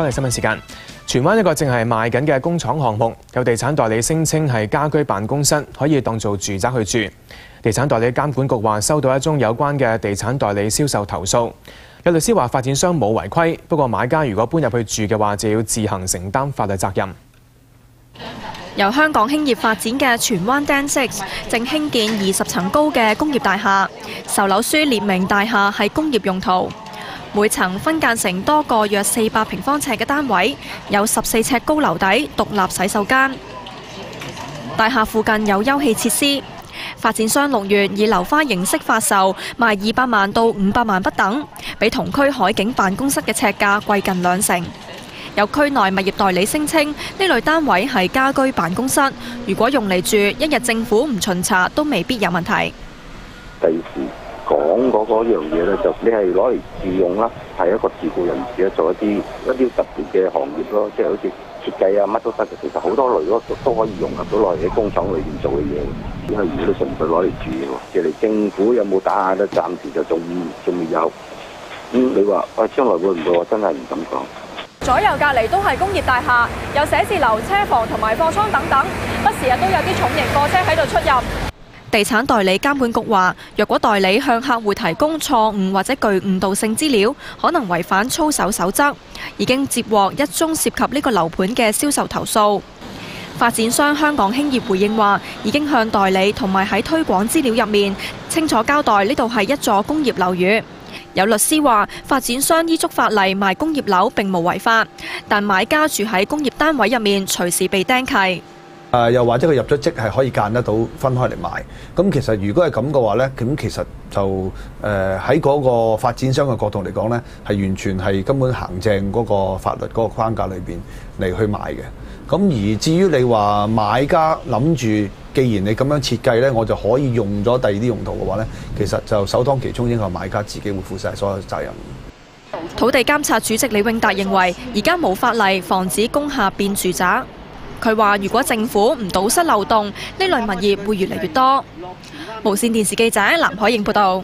翻嚟新聞時間，荃灣一個正係賣緊嘅工廠項目，有地產代理聲稱係家居辦公室，可以當做住宅去住。地產代理監管局話收到一宗有關嘅地產代理銷售投訴，有律師話發展商冇違規，不過買家如果搬入去住嘅話，就要自行承擔法律責任。由香港興業發展嘅荃灣 Dan Six 正興建二十層高嘅工業大廈，售樓書列明大廈係工業用途。每層分間成多個約四百平方尺嘅單位，有十四尺高樓底，獨立洗手間。大廈附近有休憩設施。發展商六月以樓花形式發售，賣二百萬到五百萬不等，比同區海景辦公室嘅尺價貴近兩成。有區內物業代理聲稱，呢類單位係家居辦公室，如果用嚟住，一日政府唔巡查都未必有問題。第時講嗰嗰樣嘢咧，就你係攞嚟自用啦，係一個自雇人士咧，做一啲一啲特別嘅行業咯，即係好似設計啊乜都得嘅。其實好多類咯都可以融合到落嚟喺工廠裏邊做嘅嘢。只係如果你純粹攞嚟住嘅喎，即係政府有冇打壓咧？暫時就仲仲未有。咁你話喂，將來會唔會？我真係唔敢講。左右隔離都係工業大廈，有寫字樓、車房同埋貨倉等等，不時日都有啲重型貨車喺度出入。地產代理監管局話，若果代理向客戶提供錯誤或者具誤導性資料，可能違反操守守則。已經接獲一宗涉及呢個樓盤嘅銷售投訴。發展商香港興業回應話，已經向代理同埋喺推廣資料入面清楚交代呢度係一座工業樓宇。有律師話，發展商依足法例賣工業樓並無違法，但買家住喺工業單位入面，隨時被釘契。誒又或者佢入咗職係可以間得到分開嚟賣，咁其實如果係咁嘅話呢，咁其實就誒喺嗰個發展商嘅角度嚟講呢，係完全係根本行正嗰個法律嗰個框架裏邊嚟去賣嘅。咁而至於你話買家諗住，既然你咁樣設計呢，我就可以用咗第二啲用途嘅話呢，其實就首當其衝應該係買家自己會負晒所有責任。土地監察主席李永達認為，而家冇法例防止工廈變住宅。佢話：如果政府唔堵塞漏洞，呢類物業會越嚟越多。無線電視記者藍海瑩報道。